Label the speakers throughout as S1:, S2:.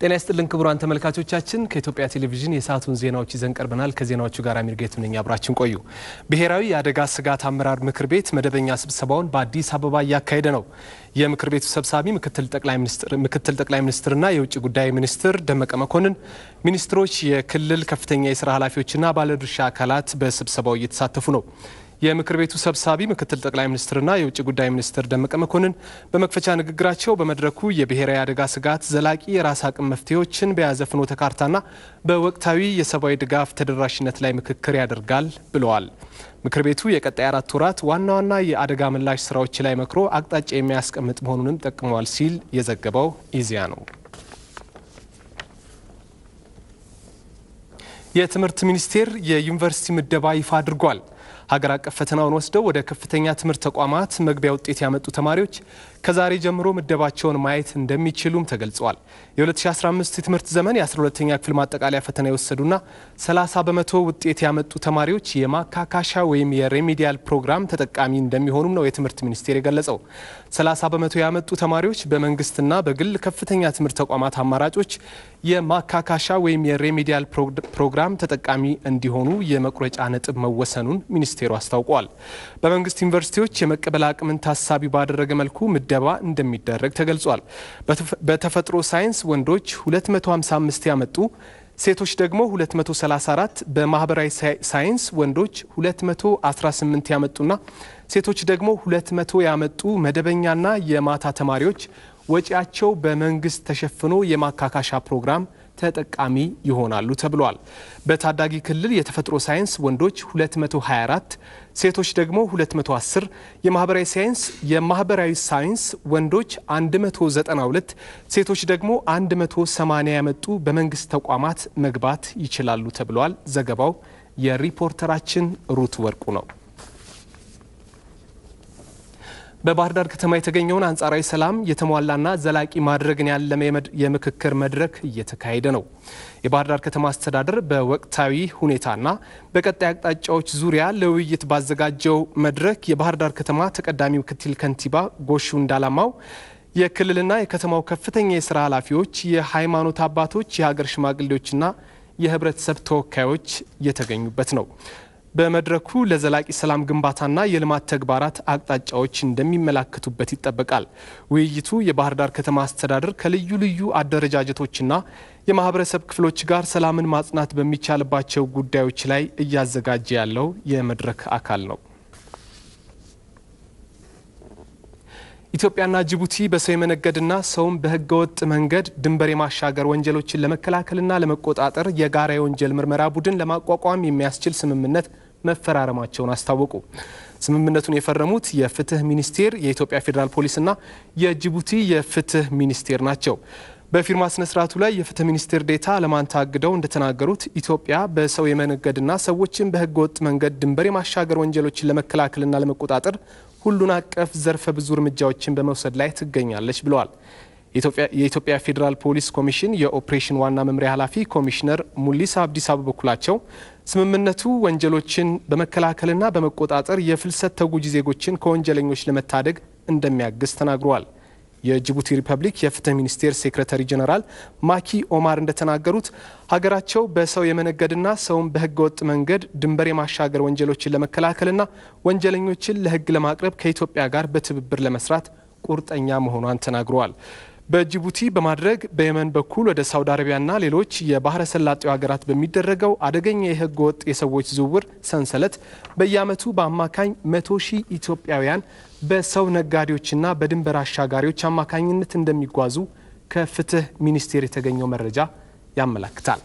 S1: ጤና ይስጥልን ክቡራን ተመልካቾቻችን፣ ከኢትዮጵያ ቴሌቪዥን የሰዓቱን ዜናዎች ይዘን ቀርበናል። ከዜናዎቹ ጋር አሚር ጌቱ ነኝ። አብራችን ቆዩ። ብሔራዊ የአደጋ ስጋት አመራር ምክር ቤት መደበኛ ስብሰባውን በአዲስ አበባ እያካሄደ ነው። የምክር ቤቱ ሰብሳቢ ምክትል ጠቅላይ ሚኒስትርና የውጭ ጉዳይ ሚኒስትር ደመቀ መኮንን፣ ሚኒስትሮች፣ የክልል ከፍተኛ የስራ ኃላፊዎችና ባለድርሻ አካላት በስብሰባው እየተሳተፉ ነው። የምክር ቤቱ ሰብሳቢ ምክትል ጠቅላይ ሚኒስትርና የውጭ ጉዳይ ሚኒስትር ደመቀ መኮንን በመክፈቻ ንግግራቸው በመድረኩ የብሔራዊ አደጋ ስጋት ዘላቂ የራስ አቅም መፍትሄዎችን በያዘ ፍኖተ ካርታና በወቅታዊ የሰብአዊ ድጋፍ ተደራሽነት ላይ ምክክር ያደርጋል ብለዋል። ምክር ቤቱ የቀጣይ አራት ወራት ዋና ዋና የአደጋ ምላሽ ስራዎች ላይ መክሮ አቅጣጫ የሚያስቀምጥ መሆኑንም ጠቅመዋል ሲል የዘገበው ኢዜአ ነው። የትምህርት ሚኒስቴር የዩኒቨርሲቲ ምደባ ይፋ አድርጓል። ሀገር አቀፍ ፈተናውን ወስደው ወደ ከፍተኛ ትምህርት ተቋማት መግቢያ ውጤት ያመጡ ተማሪዎች ከዛሬ ጀምሮ ምደባቸውን ማየት እንደሚችሉም ተገልጿል። የ2015 የትምህርት ዘመን የ12ኛ ክፍል ማጠቃለያ ፈተና የወሰዱና 30 በመቶ ውጤት ያመጡ ተማሪዎች የማካካሻ ወይም የሬሜዲያል ፕሮግራም ተጠቃሚ እንደሚሆኑም ነው የትምህርት ሚኒስቴር የገለጸው። 30 በመቶ ያመጡ ተማሪዎች በመንግስትና በግል ከፍተኛ ትምህርት ተቋማት አማራጮች የማካካሻ ወይም የሬሜዲያል ፕሮግራም ተጠቃሚ እንዲሆኑ የመቁረጫ ነጥብ መወሰኑን ሚኒስቴሩ አስታውቋል። በመንግስት ዩኒቨርሲቲዎች የመቀበል አቅምን ታሳቢ ባደረገ መልኩ ምደባ እንደሚደረግ ተገልጿል። በተፈጥሮ ሳይንስ ወንዶች 255 ያመጡ ሴቶች ደግሞ 234፣ በማህበራዊ ሳይንስ ወንዶች 218 ያመጡና ሴቶች ደግሞ 200 ያመጡ መደበኛና የማታ ተማሪዎች ወጪያቸው በመንግስት ተሸፍኖ የማካካሻ ፕሮግራም ተጠቃሚ ይሆናሉ ተብሏል። በታዳጊ ክልል የተፈጥሮ ሳይንስ ወንዶች 224 ሴቶች ደግሞ 210፣ የማህበራዊ ሳይንስ የማህበራዊ ሳይንስ ወንዶች 192 ሴቶች ደግሞ 180 ያመጡ በመንግስት ተቋማት መግባት ይችላሉ ተብሏል። ዘገባው የሪፖርተራችን ሩት ወርቁ ነው። በባህር ዳር ከተማ የተገኘውን አንጻራዊ ሰላም የተሟላና ዘላቂ ማድረግን ያለመ የምክክር መድረክ እየተካሄደ ነው። የባህር ዳር ከተማ አስተዳደር በወቅታዊ ሁኔታና በቀጣይ አቅጣጫዎች ዙሪያ ለውይይት ባዘጋጀው መድረክ የባህር ዳር ከተማ ተቀዳሚ ምክትል ከንቲባ ጎሹ እንዳላማው የክልልና የከተማው ከፍተኛ የስራ ኃላፊዎች፣ የሃይማኖት አባቶች፣ የሀገር ሽማግሌዎችና የህብረተሰብ ተወካዮች የተገኙበት ነው። በመድረኩ ለዘላቂ ሰላም ግንባታና የልማት ተግባራት አቅጣጫዎች እንደሚመላከቱበት ይጠበቃል። ውይይቱ የባህር ዳር ከተማ አስተዳደር ከልዩ ልዩ አደረጃጀቶችና የማህበረሰብ ክፍሎች ጋር ሰላምን ማጽናት በሚቻልባቸው ጉዳዮች ላይ እያዘጋጀ ያለው የመድረክ አካል ነው። ኢትዮጵያና ጅቡቲ በሰው የመነገድና ሰውን በህገወጥ መንገድ ድንበር የማሻገር ወንጀሎችን ለመከላከልና ለመቆጣጠር የጋራ የወንጀል ምርመራ ቡድን ለማቋቋም የሚያስችል ስምምነት መፈራረማቸውን አስታወቁ። ስምምነቱን የፈረሙት የፍትህ ሚኒስቴር፣ የኢትዮጵያ ፌዴራል ፖሊስና የጅቡቲ የፍትህ ሚኒስቴር ናቸው። በፊርማ ስነ ስርዓቱ ላይ የፍትህ ሚኒስቴር ዴታ አለማንታ አግደው እንደተናገሩት ኢትዮጵያ በሰው የመነገድና ሰዎችን በህገወጥ መንገድ ድንበር የማሻገር ወንጀሎችን ለመከላከልና ለመቆጣጠር ሁሉን አቀፍ ዘርፈ ብዙ እርምጃዎችን በመውሰድ ላይ ትገኛለች ብለዋል። የኢትዮጵያ ፌዴራል ፖሊስ ኮሚሽን የኦፕሬሽን ዋና መምሪያ ኃላፊ ኮሚሽነር ሙሊሳ አብዲሳ በበኩላቸው ስምምነቱ ወንጀሎችን በመከላከልና በመቆጣጠር የፍልሰት ተጎጂ ዜጎችን ከወንጀለኞች ለመታደግ እንደሚያግዝ ተናግረዋል። የጅቡቲ ሪፐብሊክ የፍትህ ሚኒስቴር secretary general ማኪ ኦማር እንደተናገሩት ሀገራቸው በሰው የመነገድና ሰውን በህገወጥ መንገድ ድንበር የማሻገር ወንጀሎችን ለመከላከልና ወንጀለኞችን ለህግ ለማቅረብ ከኢትዮጵያ ጋር በትብብር ለመስራት ቁርጠኛ መሆኗን ተናግረዋል። በጅቡቲ በማድረግ በየመን በኩል ወደ ሳውዲ አረቢያና ሌሎች የባህረ ሰላጤው ሀገራት በሚደረገው አደገኛ የህገ ወጥ የሰዎች ዝውውር ሰንሰለት በየዓመቱ በአማካኝ መቶ ሺህ ኢትዮጵያውያን በሰው ነጋዴዎችና በድንበር አሻጋሪዎች አማካኝነት እንደሚጓዙ ከፍትህ ሚኒስቴር የተገኘው መረጃ ያመላክታል።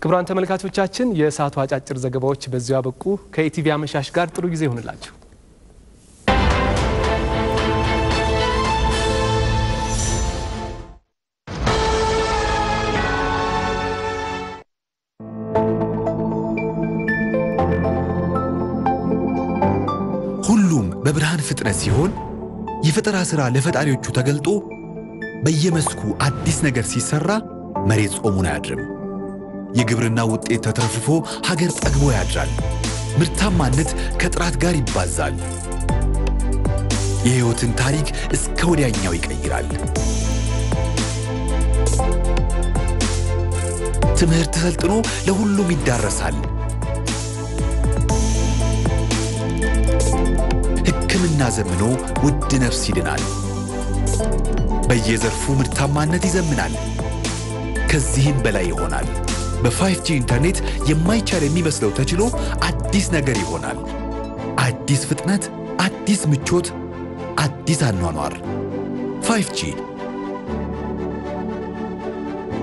S1: ክቡራን ተመልካቾቻችን የሰዓቱ አጫጭር ዘገባዎች በዚሁ አበቁ። ከኢቲቪ አመሻሽ ጋር ጥሩ ጊዜ ይሆንላችሁ።
S2: ፍጥነት ሲሆን የፈጠራ ሥራ ለፈጣሪዎቹ ተገልጦ በየመስኩ አዲስ ነገር ሲሰራ መሬት ጾሙን አያድርም። የግብርና ውጤት ተትረፍርፎ ሀገር ጠግቦ ያድራል። ምርታማነት ከጥራት ጋር ይባዛል። የሕይወትን ታሪክ እስከ ወዲያኛው ይቀይራል። ትምህርት ሰልጥኖ ለሁሉም ይዳረሳል። ሕክምና ዘምኖ ውድ ነፍስ ይድናል። በየዘርፉ ምርታማነት ይዘምናል። ከዚህም በላይ ይሆናል። በ5G ኢንተርኔት የማይቻል የሚመስለው ተችሎ አዲስ ነገር ይሆናል። አዲስ ፍጥነት፣ አዲስ ምቾት፣ አዲስ አኗኗር። 5G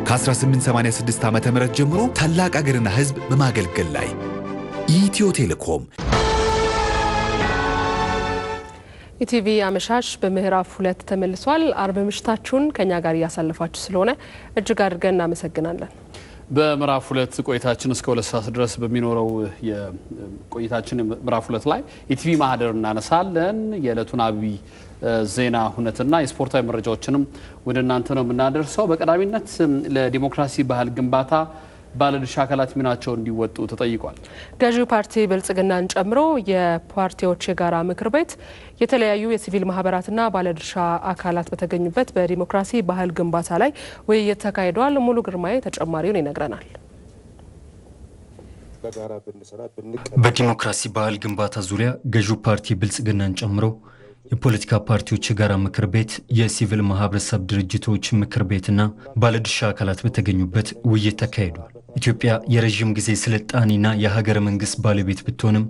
S2: ከ1886 ዓ ም ጀምሮ ታላቅ አገርና ሕዝብ በማገልገል ላይ ኢትዮ ቴሌኮም
S3: ኢቲቪ አመሻሽ በምዕራፍ ሁለት ተመልሷል። አርብ ምሽታችሁን ከኛ ጋር እያሳለፋችሁ ስለሆነ እጅግ አድርገን እናመሰግናለን።
S4: በምዕራፍ ሁለት ቆይታችን እስከ ሁለት ሰዓት ድረስ በሚኖረው የቆይታችን ምዕራፍ ሁለት ላይ ኢቲቪ ማህደር እናነሳለን። የዕለቱን አብይ ዜና ሁነትና የስፖርታዊ መረጃዎችንም ወደ እናንተ ነው የምናደርሰው። በቀዳሚነት ለዲሞክራሲ ባህል ግንባታ ባለድርሻ አካላት ሚናቸውን እንዲወጡ ተጠይቋል።
S3: ገዢው ፓርቲ ብልጽግናን ጨምሮ የፓርቲዎች የጋራ ምክር ቤት የተለያዩ የሲቪል ማህበራትና ባለድርሻ አካላት በተገኙበት በዲሞክራሲ ባህል ግንባታ ላይ ውይይት ተካሂዷል። ሙሉ ግርማዬ ተጨማሪውን ይነግረናል።
S5: በዲሞክራሲ ባህል ግንባታ ዙሪያ ገዢው ፓርቲ ብልጽግናን ጨምሮ የፖለቲካ ፓርቲዎች የጋራ ምክር ቤት፣ የሲቪል ማህበረሰብ ድርጅቶች ምክር ቤትና ባለድርሻ አካላት በተገኙበት ውይይት ተካሂዷል። ኢትዮጵያ የረዥም ጊዜ ስልጣኔና የሀገረ መንግስት ባለቤት ብትሆንም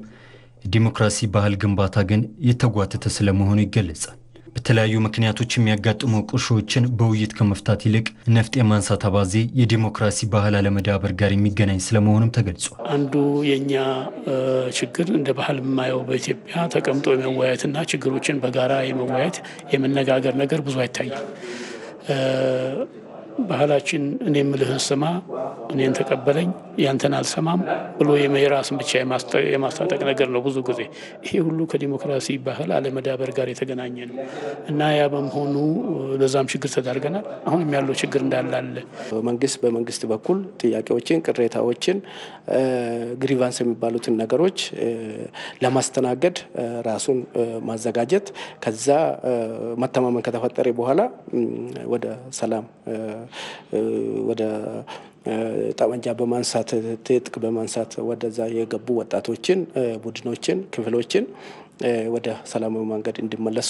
S5: የዲሞክራሲ ባህል ግንባታ ግን የተጓተተ ስለመሆኑ ይገለጻል። በተለያዩ ምክንያቶች የሚያጋጥሙ ቁርሾዎችን በውይይት ከመፍታት ይልቅ ነፍጥ የማንሳት አባዜ የዲሞክራሲ ባህል አለመዳበር ጋር የሚገናኝ ስለመሆኑም ተገልጿል።
S6: አንዱ የእኛ ችግር እንደ ባህል የማየው በኢትዮጵያ ተቀምጦ የመወያየትና ችግሮችን በጋራ የመወያየት የመነጋገር ነገር ብዙ አይታይም። ባህላችን እኔ የምልህን ስማ፣ እኔን ተቀበለኝ፣ ያንተን አልሰማም ብሎ የራስን ብቻ የማስታጠቅ ነገር ነው ብዙ ጊዜ። ይሄ ሁሉ ከዲሞክራሲ ባህል አለመዳበር ጋር የተገናኘ ነው እና ያ በመሆኑ ለዛም ችግር ተዳርገናል። አሁንም ያለው ችግር እንዳለ አለ።
S7: መንግስት በመንግስት በኩል ጥያቄዎችን፣ ቅሬታዎችን፣ ግሪቫንስ የሚባሉትን ነገሮች ለማስተናገድ ራሱን ማዘጋጀት ከዛ መተማመን ከተፈጠረ በኋላ ወደ ሰላም ወደ ጠመንጃ በማንሳት ትጥቅ በማንሳት ወደዛ የገቡ ወጣቶችን፣ ቡድኖችን፣ ክፍሎችን ወደ ሰላማዊ መንገድ እንዲመለሱ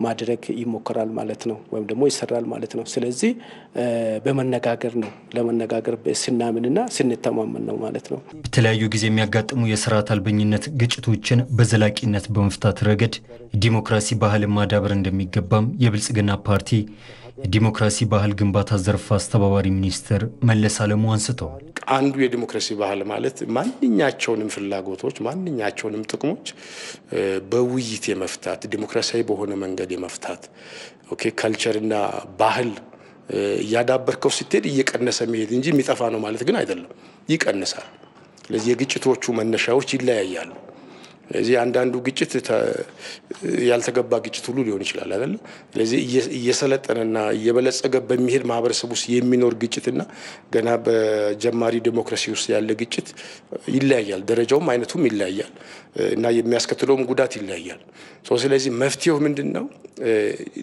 S7: ማድረግ ይሞከራል ማለት ነው፣ ወይም ደግሞ ይሰራል ማለት ነው። ስለዚህ በመነጋገር ነው ለመነጋገር ስናምንና ስንተማመን ነው ማለት ነው።
S5: በተለያዩ ጊዜ የሚያጋጥሙ የስርዓት አልበኝነት ግጭቶችን በዘላቂነት በመፍታት ረገድ ዲሞክራሲ ባህልን ማዳበር እንደሚገባም የብልጽግና ፓርቲ የዲሞክራሲ ባህል ግንባታ ዘርፍ አስተባባሪ ሚኒስትር መለስ አለሙ አንስተዋል።
S8: አንዱ የዲሞክራሲ ባህል ማለት ማንኛቸውንም ፍላጎቶች ማንኛቸውንም ጥቅሞች በውይይት የመፍታት ዲሞክራሲያዊ በሆነ መንገድ የመፍታት okay culture ና ባህል እያዳበርከው ስትሄድ እየቀነሰ መሄድ እንጂ የሚጠፋ ነው ማለት ግን አይደለም፣ ይቀንሳል። ስለዚህ የግጭቶቹ መነሻዎች ይለያያሉ። ስለዚህ አንዳንዱ ግጭት ያልተገባ ግጭት ሁሉ ሊሆን ይችላል አይደለ? ስለዚህ እየሰለጠነና እየበለጸገ በሚሄድ ማህበረሰብ ውስጥ የሚኖር ግጭትና ገና በጀማሪ ዴሞክራሲ ውስጥ ያለ ግጭት ይለያያል። ደረጃውም አይነቱም ይለያያል እና የሚያስከትለውም ጉዳት ይለያያል። ስለዚህ መፍትሄው ምንድን ነው?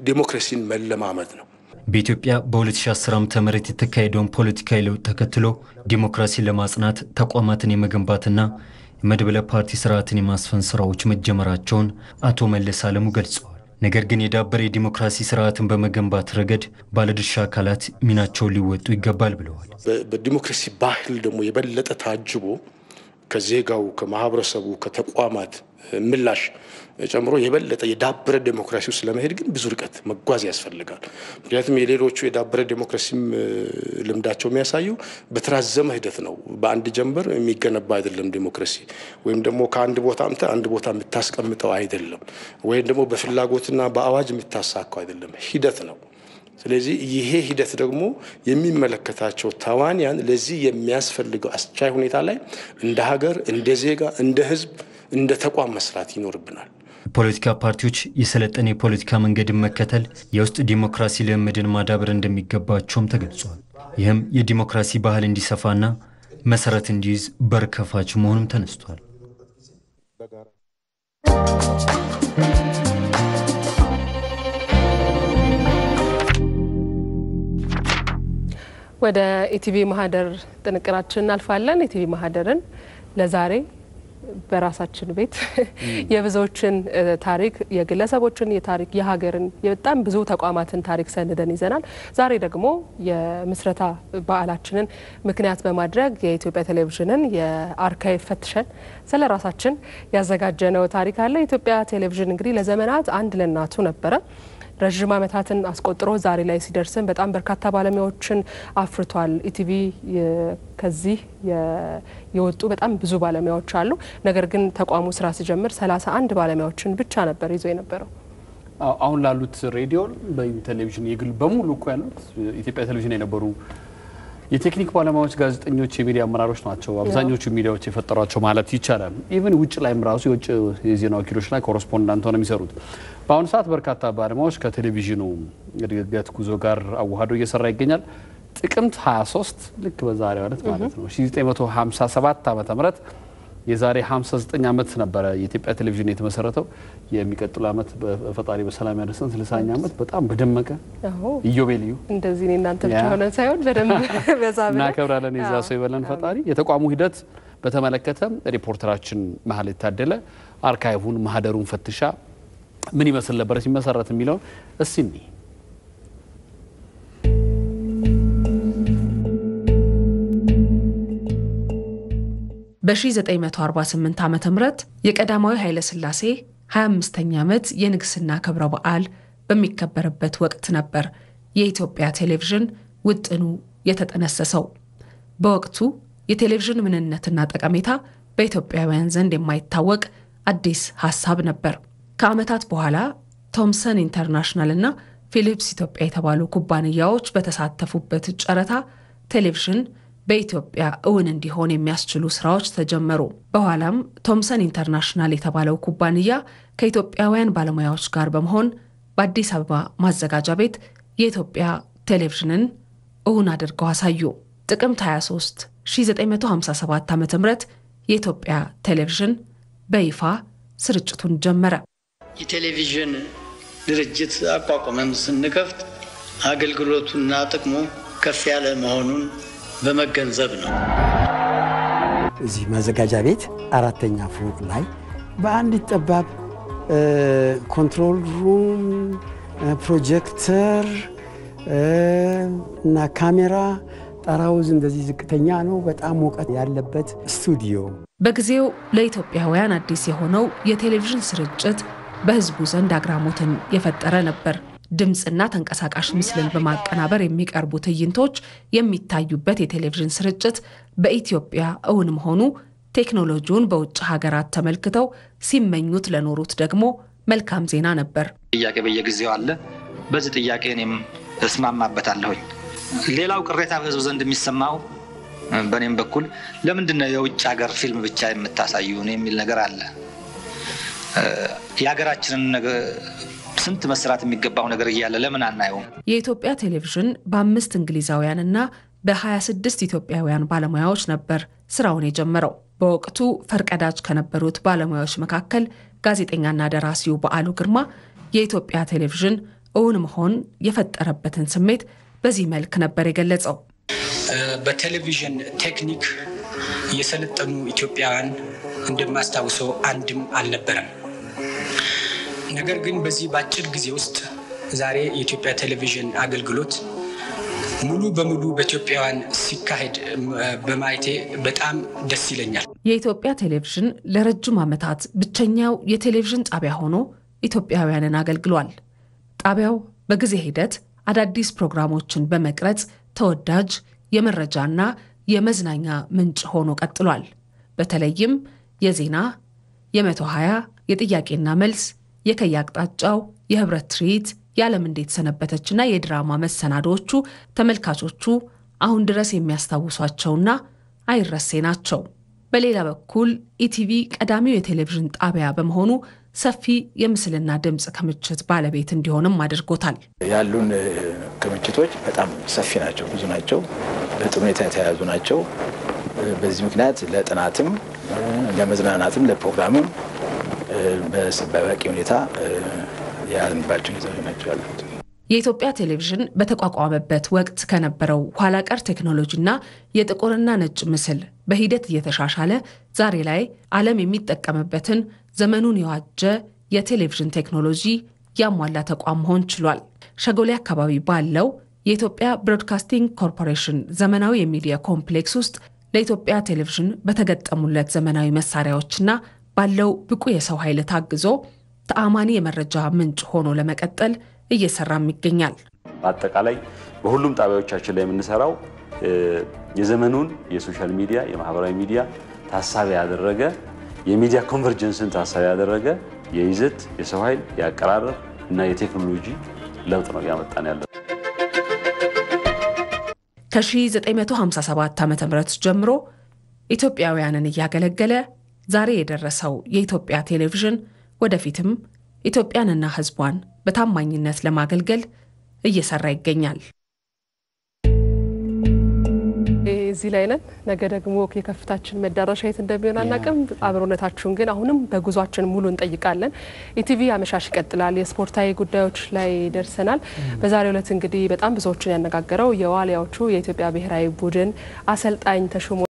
S8: ዴሞክራሲን መለማመድ ነው።
S5: በኢትዮጵያ በ2010 ዓ ም የተካሄደውን ፖለቲካዊ ለውጥ ተከትሎ ዲሞክራሲን ለማጽናት ተቋማትን የመገንባትና የመድበለ ፓርቲ ስርዓትን የማስፈን ስራዎች መጀመራቸውን አቶ መለስ አለሙ ገልጸዋል። ነገር ግን የዳበረ የዲሞክራሲ ስርዓትን በመገንባት ረገድ ባለድርሻ አካላት ሚናቸውን ሊወጡ ይገባል ብለዋል።
S8: በዲሞክራሲ ባህል ደግሞ የበለጠ ታጅቦ ከዜጋው፣ ከማህበረሰቡ፣ ከተቋማት ምላሽ ጨምሮ የበለጠ የዳበረ ዴሞክራሲ ውስጥ ለመሄድ ግን ብዙ ርቀት መጓዝ ያስፈልጋል። ምክንያቱም የሌሎቹ የዳበረ ዴሞክራሲም ልምዳቸው የሚያሳየው በተራዘመ ሂደት ነው። በአንድ ጀንበር የሚገነባ አይደለም ዴሞክራሲ። ወይም ደግሞ ከአንድ ቦታ አምተ አንድ ቦታ የምታስቀምጠው አይደለም። ወይም ደግሞ በፍላጎትና በአዋጅ የምታሳካው አይደለም። ሂደት ነው። ስለዚህ ይሄ ሂደት ደግሞ የሚመለከታቸው ተዋንያን ለዚህ የሚያስፈልገው አስቻይ ሁኔታ ላይ እንደ ሀገር፣ እንደ ዜጋ፣ እንደ ሕዝብ፣ እንደ ተቋም መስራት ይኖርብናል።
S5: የፖለቲካ ፓርቲዎች የሰለጠነ የፖለቲካ መንገድን መከተል፣ የውስጥ ዲሞክራሲ ልምድን ማዳበር እንደሚገባቸውም ተገልጿል። ይህም የዲሞክራሲ ባህል እንዲሰፋና መሰረት እንዲይዝ በር ከፋች መሆኑም ተነስቷል።
S3: ወደ ኢቲቪ ማህደር ጥንቅራችን እናልፋለን። ኢቲቪ ማህደርን ለዛሬ በራሳችን ቤት የብዙዎችን ታሪክ የግለሰቦችን የታሪክ የሀገርን በጣም ብዙ ተቋማትን ታሪክ ሰንደን ይዘናል። ዛሬ ደግሞ የምስረታ በዓላችንን ምክንያት በማድረግ የኢትዮጵያ ቴሌቪዥንን የ archive ፈትሸን ስለ ራሳችን ያዘጋጀነው ታሪክ አለ። የኢትዮጵያ ቴሌቪዥን እንግዲህ ለዘመናት አንድ ለእናቱ ነበረ። ረዥም ዓመታትን አስቆጥሮ ዛሬ ላይ ሲደርስም በጣም በርካታ ባለሙያዎችን አፍርቷል። ኢቲቪ ከዚህ የወጡ በጣም ብዙ ባለሙያዎች አሉ። ነገር ግን ተቋሙ ስራ ሲጀምር ሰላሳ አንድ ባለሙያዎችን ብቻ ነበር ይዞ የነበረው።
S4: አሁን ላሉት ሬዲዮ ቴሌቪዥን የግል በሙሉ እኮ ያሉት ኢትዮጵያ ቴሌቪዥን የነበሩ የቴክኒክ ባለሙያዎች፣ ጋዜጠኞች፣ የሚዲያ አመራሮች ናቸው አብዛኞቹ ሚዲያዎች የፈጠሯቸው ማለት ይቻላል። even ውጭ ላይም ራሱ የውጭ የዜና ወኪሎች ላይ ኮረስፖንዳንት ሆነው የሚሰሩት በአሁኑ ሰዓት በርካታ ባለሙያዎች ከቴሌቪዥኑ እድገት ጉዞ ጋር አዋህዶ እየሰራ ይገኛል። ጥቅምት 23 ልክ በዛሬው ዕለት ማለት ነው 1957 ዓመተ ምህረት የዛሬ 59 ዓመት ነበረ የኢትዮጵያ ቴሌቪዥን የተመሰረተው። የሚቀጥሉ ዓመት በፈጣሪ በሰላም ያደርሰን 60ኛ ዓመት በጣም በደመቀ ኢዮቤልዩ
S3: እንደዚህ እኔ እናንተ ብቻ ሆነን ሳይሆን በደንብ በዛ ብለን
S4: እናከብራለን። የዛ ሰው ይበለን ፈጣሪ። የተቋሙ ሂደት በተመለከተ ሪፖርተራችን መሀል የታደለ አርካይቡን ማህደሩን ፈትሻ ምን ይመስል ነበረ ሲመሰረት የሚለውን እስቲ እኒ
S9: በ1948 ዓ ም የቀዳማዊ ኃይለ ሥላሴ 25ኛ ዓመት የንግሥና ክብረ በዓል በሚከበርበት ወቅት ነበር የኢትዮጵያ ቴሌቪዥን ውጥኑ የተጠነሰሰው። በወቅቱ የቴሌቪዥን ምንነትና ጠቀሜታ በኢትዮጵያውያን ዘንድ የማይታወቅ አዲስ ሐሳብ ነበር። ከዓመታት በኋላ ቶምሰን ኢንተርናሽናል እና ፊሊፕስ ኢትዮጵያ የተባሉ ኩባንያዎች በተሳተፉበት ጨረታ ቴሌቪዥን በኢትዮጵያ እውን እንዲሆን የሚያስችሉ ስራዎች ተጀመሩ። በኋላም ቶምሰን ኢንተርናሽናል የተባለው ኩባንያ ከኢትዮጵያውያን ባለሙያዎች ጋር በመሆን በአዲስ አበባ ማዘጋጃ ቤት የኢትዮጵያ ቴሌቪዥንን እውን አድርገው አሳዩ። ጥቅምት 23 1957 ዓ ም የኢትዮጵያ ቴሌቪዥን በይፋ ስርጭቱን ጀመረ።
S10: የቴሌቪዥን ድርጅት አቋቁመን ስንከፍት አገልግሎቱና ጥቅሙ ከፍ ያለ መሆኑን በመገንዘብ ነው።
S11: እዚህ ማዘጋጃ ቤት አራተኛ ፎቅ ላይ በአንድ ጠባብ control room፣ projector እና ካሜራ ጣራው እንደዚህ ዝቅተኛ ነው። በጣም ሙቀት ያለበት ስቱዲዮ።
S9: በጊዜው ለኢትዮጵያውያን አዲስ የሆነው የቴሌቪዥን ስርጭት በሕዝቡ ዘንድ አግራሞትን የፈጠረ ነበር። ድምፅና ተንቀሳቃሽ ምስልን በማቀናበር የሚቀርቡ ትዕይንቶች የሚታዩበት የቴሌቪዥን ስርጭት በኢትዮጵያ እውን መሆኑ ቴክኖሎጂውን በውጭ ሀገራት ተመልክተው ሲመኙት ለኖሩት ደግሞ መልካም ዜና ነበር።
S12: ጥያቄ በየጊዜው አለ። በዚህ ጥያቄ እኔም እስማማበታለሁኝ። ሌላው ቅሬታ በህዝቡ ዘንድ የሚሰማው በእኔም በኩል ለምንድን ነው የውጭ ሀገር ፊልም ብቻ የምታሳዩን የሚል ነገር አለ። የሀገራችንን ስንት መስራት የሚገባው ነገር እያለ ለምን አናየውም?
S9: የኢትዮጵያ ቴሌቪዥን በአምስት እንግሊዛውያንና በ26 ኢትዮጵያውያን ባለሙያዎች ነበር ስራውን የጀመረው። በወቅቱ ፈርቀዳጅ ከነበሩት ባለሙያዎች መካከል ጋዜጠኛና ደራሲው በዓሉ ግርማ የኢትዮጵያ ቴሌቪዥን እውን መሆን የፈጠረበትን ስሜት በዚህ መልክ ነበር የገለጸው።
S13: በቴሌቪዥን ቴክኒክ የሰለጠኑ ኢትዮጵያውያን እንደማስታውሰው አንድም አልነበረም። ነገር ግን በዚህ በአጭር ጊዜ ውስጥ ዛሬ የኢትዮጵያ ቴሌቪዥን አገልግሎት ሙሉ በሙሉ በኢትዮጵያውያን ሲካሄድ በማየቴ በጣም ደስ ይለኛል።
S9: የኢትዮጵያ ቴሌቪዥን ለረጅም ዓመታት ብቸኛው የቴሌቪዥን ጣቢያ ሆኖ ኢትዮጵያውያንን አገልግሏል። ጣቢያው በጊዜ ሂደት አዳዲስ ፕሮግራሞችን በመቅረጽ ተወዳጅ የመረጃና የመዝናኛ ምንጭ ሆኖ ቀጥሏል። በተለይም የዜና፣ የመቶ ሀያ የጥያቄና መልስ፣ የከየአቅጣጫው፣ የህብረት ትርኢት፣ የዓለም እንዴት ሰነበተችና የድራማ መሰናዶዎቹ ተመልካቾቹ አሁን ድረስ የሚያስታውሷቸውና አይረሴ ናቸው። በሌላ በኩል ኢቲቪ ቀዳሚው የቴሌቪዥን ጣቢያ በመሆኑ ሰፊ የምስልና ድምፅ ክምችት ባለቤት እንዲሆንም አድርጎታል።
S14: ያሉን ክምችቶች በጣም ሰፊ ናቸው፣ ብዙ ናቸው፣ በጥሩ ሁኔታ የተያያዙ ናቸው። በዚህ ምክንያት ለጥናትም፣ ለመዝናናትም፣ ለፕሮግራምም በበቂ ሁኔታ የያዝንባቸው ይዘቶች ናቸው ያሉት።
S9: የኢትዮጵያ ቴሌቪዥን በተቋቋመበት ወቅት ከነበረው ኋላ ቀር ቴክኖሎጂና የጥቁርና ነጭ ምስል በሂደት እየተሻሻለ ዛሬ ላይ ዓለም የሚጠቀምበትን ዘመኑን የዋጀ የቴሌቪዥን ቴክኖሎጂ ያሟላ ተቋም መሆን ችሏል። ሸጎሌ አካባቢ ባለው የኢትዮጵያ ብሮድካስቲንግ ኮርፖሬሽን ዘመናዊ የሚዲያ complex ውስጥ ለኢትዮጵያ ቴሌቪዥን በተገጠሙለት ዘመናዊ መሳሪያዎችና ባለው ብቁ የሰው ኃይል ታግዞ ተአማኒ የመረጃ ምንጭ ሆኖ ለመቀጠል እየሰራም ይገኛል።
S15: በአጠቃላይ በሁሉም ጣቢያዎቻችን ላይ የምንሰራው የዘመኑን የ social media የማህበራዊ ሚዲያ ታሳቢ ያደረገ የሚዲያ convergence ን ታሳቢ ያደረገ የይዘት የሰው ኃይል የአቀራረብ እና የቴክኖሎጂ ለውጥ ነው እያመጣን ያለው።
S9: ከ1957 ዓ ም ጀምሮ ኢትዮጵያውያንን እያገለገለ ዛሬ የደረሰው የኢትዮጵያ ቴሌቪዥን ወደፊትም ኢትዮጵያንና ሕዝቧን በታማኝነት ለማገልገል እየሰራ ይገኛል።
S3: እዚህ ላይ ነን። ነገ ደግሞ የከፍታችን መዳረሻ የት እንደሚሆን አናውቅም። አብሮነታችሁን ግን አሁንም በጉዟችን ሙሉ እንጠይቃለን። ኢቲቪ አመሻሽ ይቀጥላል። የስፖርታዊ ጉዳዮች ላይ ደርሰናል። በዛሬው ዕለት እንግዲህ በጣም ብዙዎችን ያነጋገረው የዋሊያዎቹ የኢትዮጵያ ብሔራዊ ቡድን አሰልጣኝ ተሾሞ